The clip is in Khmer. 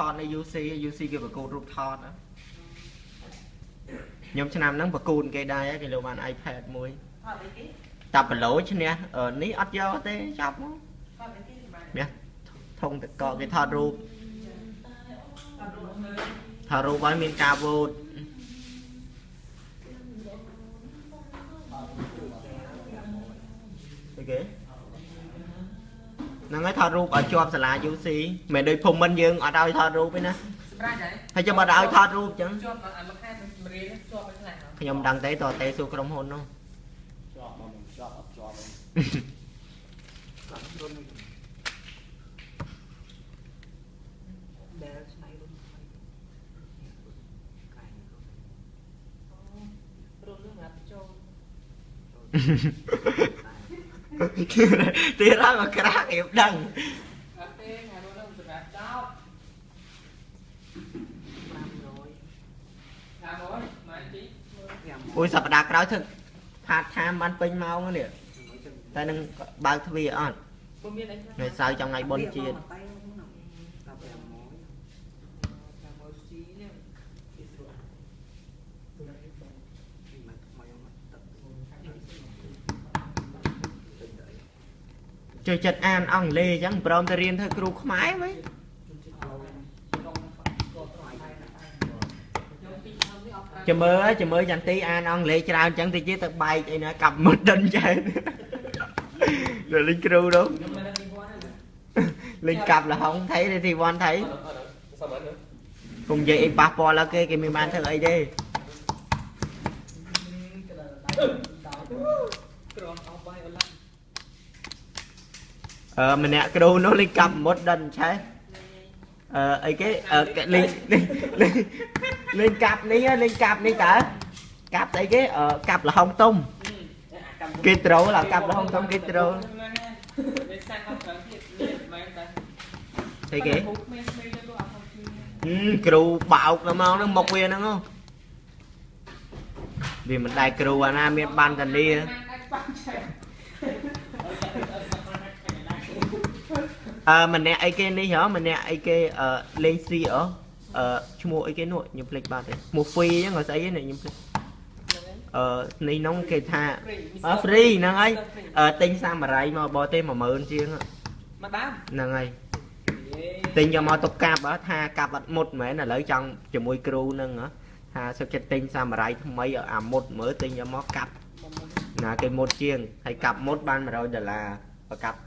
ថតនៅ UC UC គេប្រកួតរូបថតណាខ្ញុំឆ្នាំហ្នឹងប្រកួតគេដែរគេលើបាន iPad មួយថតអីគេតាប្រូឈ្នះអឺនេះអត់យកទេចាប់មកថតអីគេសម្រាប់នេះធំតកកគេថតរូបថតរូបមើលថតរូបឲ្យមានការវោតអីគេ ហ្នឹងហើយថតរូបឲ្យជាប់សាលា UC មិនដូចភូមិមិនយើងអត់ឲ្យថតរូបទេណាសម្រាប់ហើយហើយចាំអត់ឲ្យថតរូបអញ្ចឹងជាប់អាមួយខែមួយរៀនជាប់ไปខ្លាំងខ្ញុំដឹងទេតើតេសួរក្រុមហ៊ុននោះជាប់មកមិនជាប់អត់ជាប់ដែលឆ្នៃរុំកាយរុំនឹងរាប់ចូល ទីរ៉ាមកក្រាស់គេដឹងអត់ទេថ្ងៃនោះនឹងសម្រាប់ចោល500 500ម៉ែជីអូយសប្តាហ៍ក្រោយធ្វើផាតថាមបានពេញម៉ោងនេះតែនឹងបើកទ្វារអត់ពុំមានអីថ្ងៃសៅរ៍ចាំថ្ងៃបុណ្យជាតិ 500ជីនេះគេស្រួល ជួយចិត្តអានអង់គ្លេសអញ្ចឹងព្រមទៅរៀនធ្វើគ្រូខ្មែរវិញចាំមើលចាំមើលចន្ទីអានអង់គ្លេសច្រើនអញ្ចឹងតិចទៀតទៅបែកអីណាកាប់មុតដិនចែនលើលេងគ្រូនោះខ្ញុំមិនដឹងពីគាត់ទេលេងកាប់លហុងថៃទេទីវ៉ាន់ថៃគុំនិយាយអីប៉ះពាល់ដល់គេគេមានបានធ្វើអីទេក្រំអស់បាយអត់ឡើងអឺ ម្នាក់គ្រូនោះលេងកាប់មុតដិនឆេះអឺអីគេអឺគេលេងលេងលេងលេងកាប់នេះហ៎លេងកាប់នេះតើកាប់ស្អីគេអឺកាប់លហុងទុំគេត្រូលកាប់លហុងទុំគេត្រូលវាសាក់អត់ច្រើនទៀតមានមែនតែអីគេពុកមេស្មេទៅលោកអត់ជឿហឹមគ្រូបោកទៅមកហ្នឹងមកវាហ្នឹងហ៎វាមិនដែរគ្រូអាណាមានបានតានីអាចបាក់ឆែ អឺម្នាក់អីគេនេះហ៎ម្នាក់អីគេអឺលេងស៊ីអអឺឈ្មោះអីគេនោះខ្ញុំភ្លេចបាត់ទេឈ្មោះ Free ហ្នឹងក៏ស្អីហ្នឹងខ្ញុំភ្លេចអឺនេះហ្នឹងគេថាអឺ free ហ្នឹងហើយអឺទិញសាមរៃមកបរទេស10000ជាងមកដើមហ្នឹងហើយទិញយកមកទុកកាប់ហ៎ថាកាប់អត់មុតមែនឥឡូវចង់ជាមួយគ្រូហ្នឹងហ៎ថាសុខចិត្តទិញសាមរៃថ្មីអាមុតមើលទិញយកមកកាប់ណាគេមុតជាងហើយកាប់មុតបាន100ដុល្លារបើកាប់